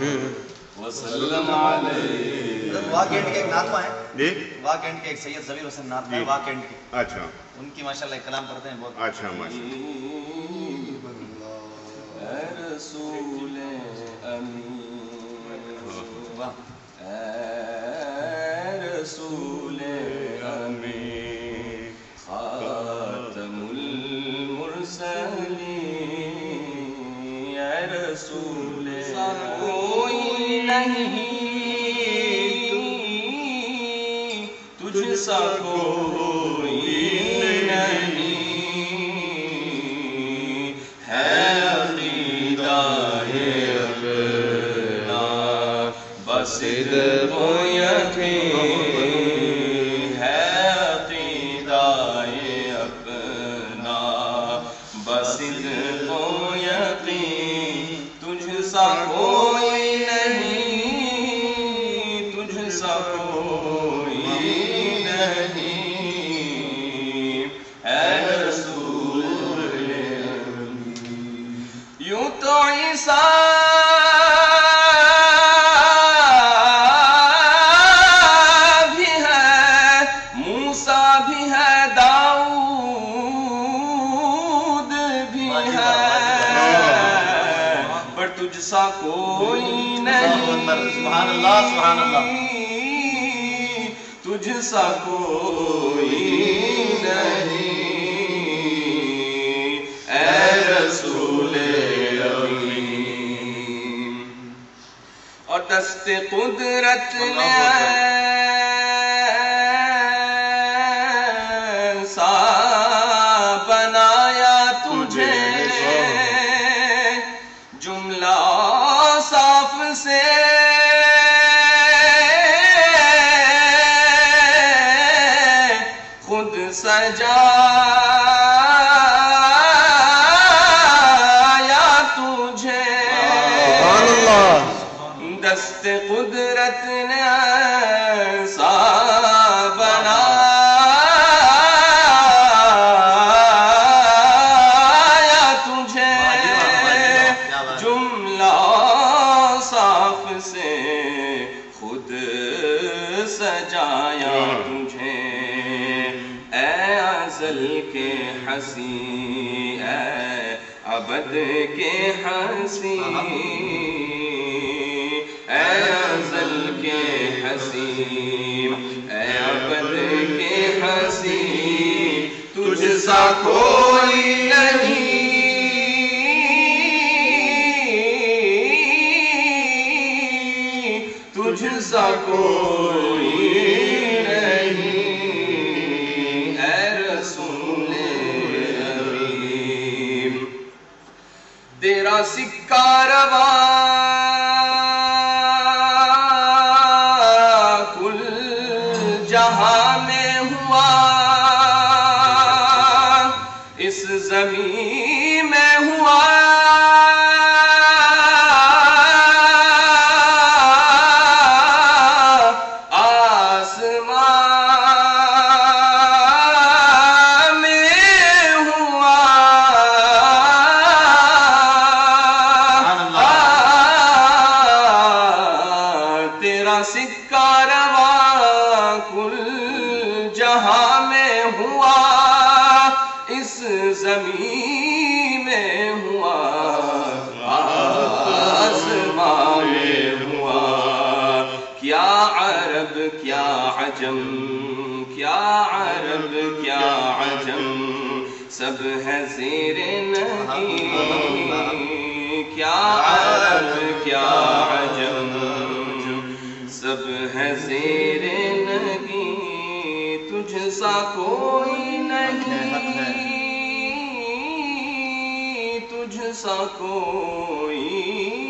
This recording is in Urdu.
وسلم علیہ واہ کے ایک ناتوا ہیں. جی؟ واہ کے ایک سید ہے جی۔ واہ کینٹ کے. اچھا. ان کی ماشاءاللہ ایک کلام پڑھتے ہیں بہت. اچھا ماشاء اے رسول امین. واہ. اے رسول امین. خاتم المرسلین. اے رسول نہیں۔ تجھ سا کوئی نہیں۔ ہے عقیدہ اپنا۔ بس و یقین۔ ہے عقیدہ اپنا۔ بس و یقین۔ تجھ سا کوئی ہے پر تجھ سا کوئی نہیں۔ سبحان اللہ، سبحان اللہ۔ تجھ سا کوئی نہیں۔ اے رسول اور دست قدرت نے خود سجایا تجھے دست قدرت نے ایسا بنایا تجھے جملہ صاف سے خود سجایا تجھے اے ازل کے ہنسی اے ابد کے ہنسی اے ازل کے حسین، اے ابد کے حسین، تجھ سا کوئی نہیں۔ تجھ سا کوئی سکہ روا زمین میں ہوا، آسمان میں ہوا۔ کیا عرب، کیا عجم، کیا عرب، کیا عجم۔ سب ہے زیر نہیں کیا نہیں تجھ سا کوئی